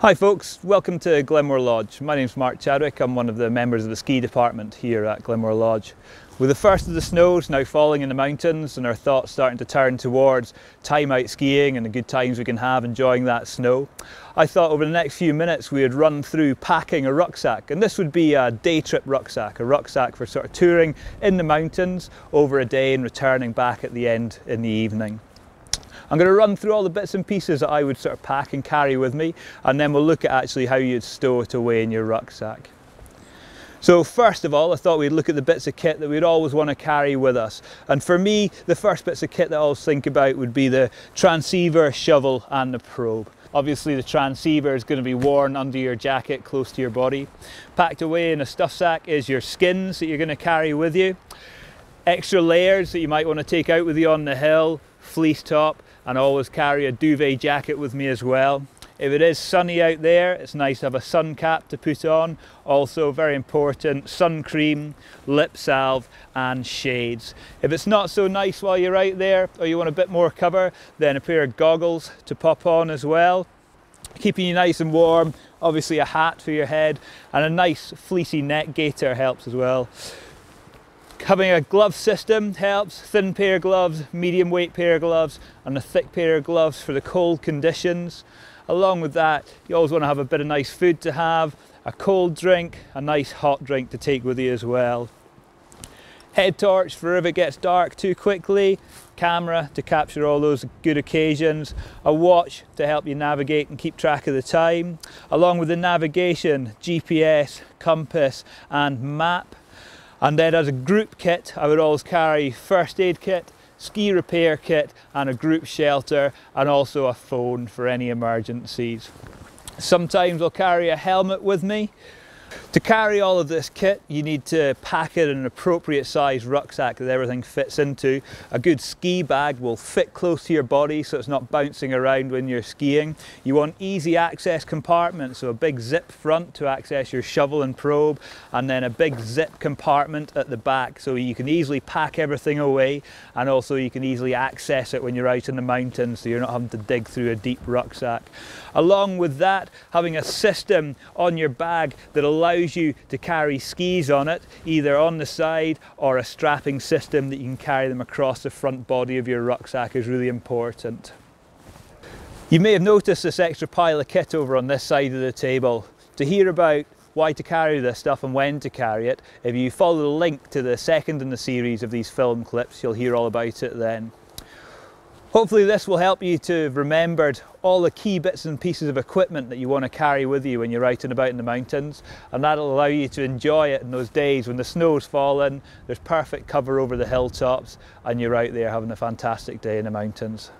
Hi folks, welcome to Glenmore Lodge. My name's Mark Chadwick, I'm one of the members of the ski department here at Glenmore Lodge. With the first of the snows now falling in the mountains and our thoughts starting to turn towards time out skiing and the good times we can have enjoying that snow, I thought over the next few minutes we would run through packing a rucksack and this would be a day trip rucksack, a rucksack for sort of touring in the mountains over a day and returning back at the end in the evening. I'm going to run through all the bits and pieces that I would sort of pack and carry with me and then we'll look at actually how you'd stow it away in your rucksack. So first of all, I thought we'd look at the bits of kit that we'd always want to carry with us. And for me, the first bits of kit that I always think about would be the transceiver, shovel and the probe. Obviously the transceiver is going to be worn under your jacket close to your body. Packed away in a stuff sack is your skins that you're going to carry with you. Extra layers that you might want to take out with you on the hill, fleece top, and I always carry a duvet jacket with me as well. If it is sunny out there, it's nice to have a sun cap to put on. Also very important, sun cream, lip salve and shades. If it's not so nice while you're out there or you want a bit more cover, then a pair of goggles to pop on as well. Keeping you nice and warm, obviously a hat for your head and a nice fleecy neck gaiter helps as well. Having a glove system helps, thin pair of gloves, medium weight pair of gloves and a thick pair of gloves for the cold conditions. Along with that, you always want to have a bit of nice food to have, a cold drink, a nice hot drink to take with you as well. Head torch for if it gets dark too quickly, camera to capture all those good occasions, a watch to help you navigate and keep track of the time, along with the navigation, GPS, compass and map and then as a group kit, I would always carry first aid kit, ski repair kit and a group shelter and also a phone for any emergencies. Sometimes I'll carry a helmet with me to carry all of this kit, you need to pack it in an appropriate size rucksack that everything fits into. A good ski bag will fit close to your body so it's not bouncing around when you're skiing. You want easy access compartments, so a big zip front to access your shovel and probe, and then a big zip compartment at the back so you can easily pack everything away and also you can easily access it when you're out in the mountains so you're not having to dig through a deep rucksack. Along with that, having a system on your bag that allows you to carry skis on it, either on the side or a strapping system that you can carry them across the front body of your rucksack is really important. You may have noticed this extra pile of kit over on this side of the table. To hear about why to carry this stuff and when to carry it, if you follow the link to the second in the series of these film clips, you'll hear all about it then. Hopefully this will help you to have remembered all the key bits and pieces of equipment that you want to carry with you when you're out and about in the mountains and that'll allow you to enjoy it in those days when the snow's fallen, there's perfect cover over the hilltops and you're out there having a fantastic day in the mountains.